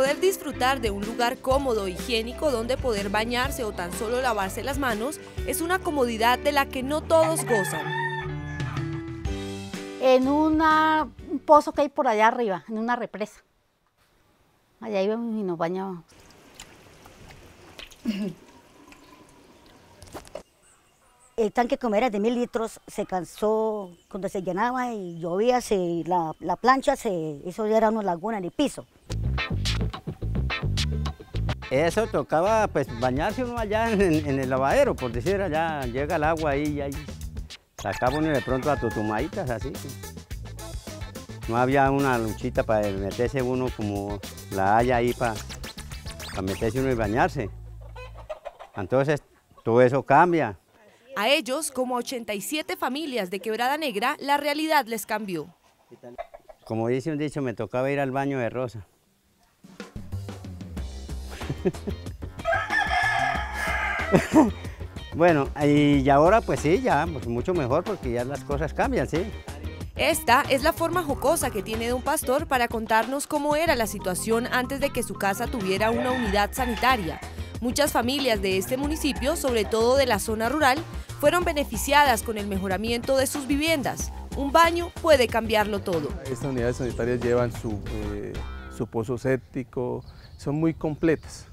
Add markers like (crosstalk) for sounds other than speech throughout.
Poder disfrutar de un lugar cómodo, higiénico, donde poder bañarse o tan solo lavarse las manos es una comodidad de la que no todos gozan. En una, un pozo que hay por allá arriba, en una represa. Allá íbamos y nos bañábamos. El tanque como era de mil litros se cansó cuando se llenaba y llovía, se, la, la plancha, se, eso ya era una laguna en el piso. Eso tocaba pues bañarse uno allá en, en el lavadero, por decir, allá llega el agua ahí y ahí sacaba uno de pronto a tutumaditas así. No había una luchita para meterse uno como la haya ahí para, para meterse uno y bañarse. Entonces todo eso cambia. A ellos, como 87 familias de Quebrada Negra, la realidad les cambió. Como dice un dicho, me tocaba ir al baño de Rosa. (laughs) bueno, y ahora pues sí, ya, pues mucho mejor porque ya las cosas cambian, sí. Esta es la forma jocosa que tiene Don Pastor para contarnos cómo era la situación antes de que su casa tuviera una unidad sanitaria. Muchas familias de este municipio, sobre todo de la zona rural, fueron beneficiadas con el mejoramiento de sus viviendas. Un baño puede cambiarlo todo. Estas unidades sanitarias llevan su, eh, su pozo séptico, son muy completas.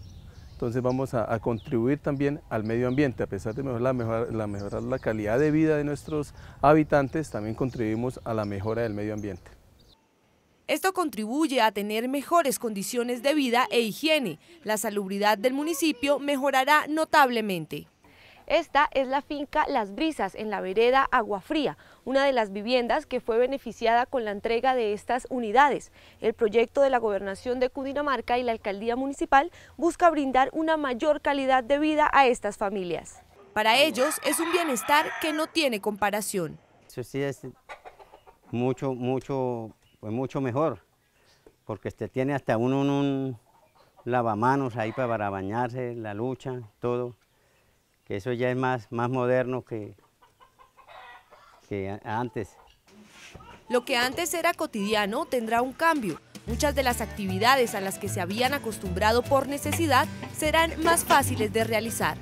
Entonces vamos a, contribuir también al medio ambiente, a pesar de mejorar la calidad de vida de nuestros habitantes, también contribuimos a la mejora del medio ambiente. Esto contribuye a tener mejores condiciones de vida e higiene. La salubridad del municipio mejorará notablemente. Esta es la finca Las Brisas, en la vereda Agua Fría, una de las viviendas que fue beneficiada con la entrega de estas unidades. El proyecto de la Gobernación de Cundinamarca y la Alcaldía Municipal busca brindar una mayor calidad de vida a estas familias. Para ellos es un bienestar que no tiene comparación. Eso sí es mucho, mucho, pues mucho mejor, porque este tiene hasta uno un, un lavamanos ahí para bañarse, la lucha, todo que eso ya es más, más moderno que, que antes. Lo que antes era cotidiano tendrá un cambio. Muchas de las actividades a las que se habían acostumbrado por necesidad serán más fáciles de realizar.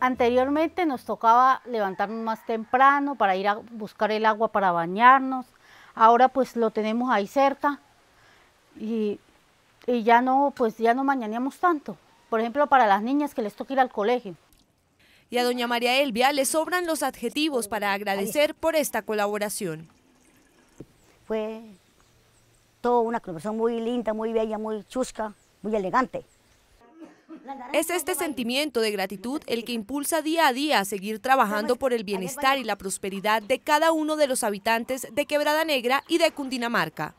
Anteriormente nos tocaba levantarnos más temprano para ir a buscar el agua para bañarnos. Ahora pues lo tenemos ahí cerca y, y ya no pues ya no mañaneamos tanto por ejemplo, para las niñas que les toca ir al colegio. Y a doña María Elvia le sobran los adjetivos para agradecer por esta colaboración. Fue toda una colaboración muy linda, muy bella, muy chusca, muy elegante. Es este sentimiento de gratitud el que impulsa día a día a seguir trabajando por el bienestar y la prosperidad de cada uno de los habitantes de Quebrada Negra y de Cundinamarca.